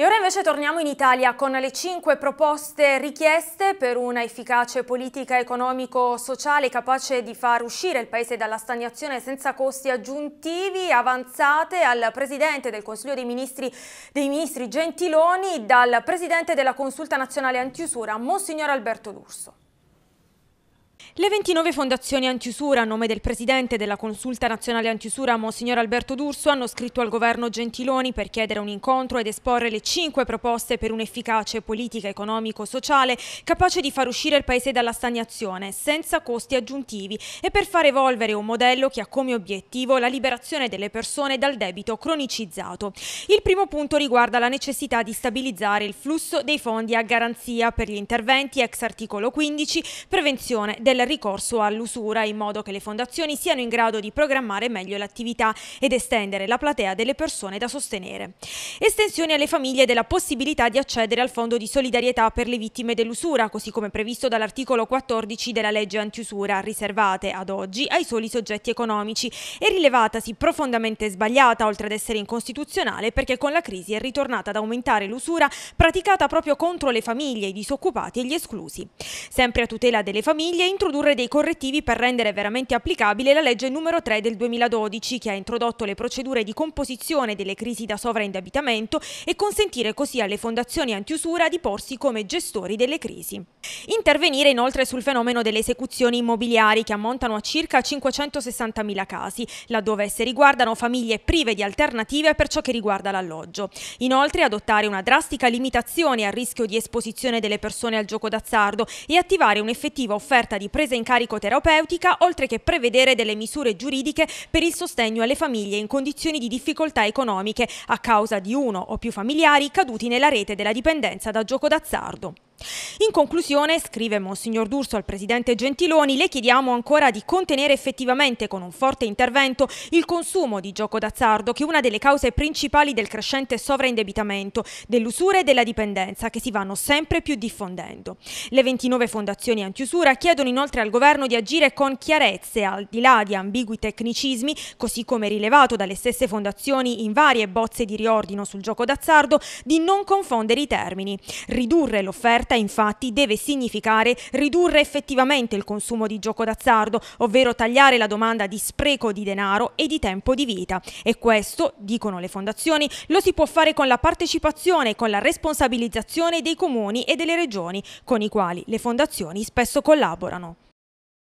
E ora invece torniamo in Italia con le cinque proposte richieste per una efficace politica economico-sociale capace di far uscire il Paese dalla stagnazione senza costi aggiuntivi, avanzate al Presidente del Consiglio dei Ministri, dei Ministri Gentiloni dal Presidente della Consulta Nazionale Antiusura, Monsignor Alberto D'Urso. Le 29 fondazioni antiusura a nome del presidente della Consulta Nazionale Antiusura, Monsignor Alberto D'Urso, hanno scritto al governo Gentiloni per chiedere un incontro ed esporre le cinque proposte per un'efficace politica economico-sociale capace di far uscire il Paese dalla stagnazione senza costi aggiuntivi e per far evolvere un modello che ha come obiettivo la liberazione delle persone dal debito cronicizzato. Il primo punto riguarda la necessità di stabilizzare il flusso dei fondi a garanzia per gli interventi ex articolo 15, prevenzione ricorso all'usura in modo che le fondazioni siano in grado di programmare meglio l'attività ed estendere la platea delle persone da sostenere. Estensione alle famiglie della possibilità di accedere al fondo di solidarietà per le vittime dell'usura, così come previsto dall'articolo 14 della legge antiusura, riservate ad oggi ai soli soggetti economici e rilevatasi profondamente sbagliata, oltre ad essere incostituzionale, perché con la crisi è ritornata ad aumentare l'usura praticata proprio contro le famiglie, i disoccupati e gli esclusi. Sempre a tutela delle famiglie, introdurre introdurre dei correttivi per rendere veramente applicabile la legge numero 3 del 2012 che ha introdotto le procedure di composizione delle crisi da sovraindebitamento e consentire così alle fondazioni antiusura di porsi come gestori delle crisi. Intervenire inoltre sul fenomeno delle esecuzioni immobiliari che ammontano a circa 560.000 casi, laddove esse riguardano famiglie prive di alternative per ciò che riguarda l'alloggio. Inoltre adottare una drastica limitazione al rischio di esposizione delle persone al gioco d'azzardo e attivare un'effettiva offerta di presa in carico terapeutica, oltre che prevedere delle misure giuridiche per il sostegno alle famiglie in condizioni di difficoltà economiche a causa di uno o più familiari caduti nella rete della dipendenza da gioco d'azzardo. In conclusione, scrive Monsignor D'Urso al Presidente Gentiloni, le chiediamo ancora di contenere effettivamente con un forte intervento il consumo di gioco d'azzardo, che è una delle cause principali del crescente sovraindebitamento, dell'usura e della dipendenza che si vanno sempre più diffondendo. Le 29 fondazioni antiusura chiedono inoltre al governo di agire con chiarezze, al di là di ambigui tecnicismi, così come rilevato dalle stesse fondazioni in varie bozze di riordino sul gioco d'azzardo, di non confondere i termini, ridurre l'offerta offerta infatti deve significare ridurre effettivamente il consumo di gioco d'azzardo, ovvero tagliare la domanda di spreco di denaro e di tempo di vita. E questo, dicono le fondazioni, lo si può fare con la partecipazione e con la responsabilizzazione dei comuni e delle regioni, con i quali le fondazioni spesso collaborano.